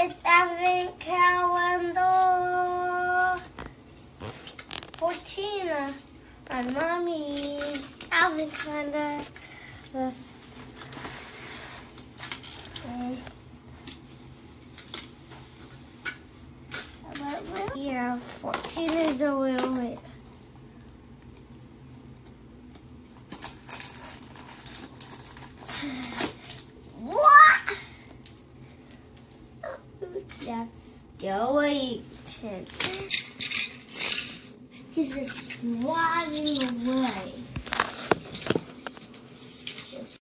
It's advent calendar. 14. Uh, my mommy's advent calendar. Yeah, 14 is a real weight. That's skeleton. He's just flying away.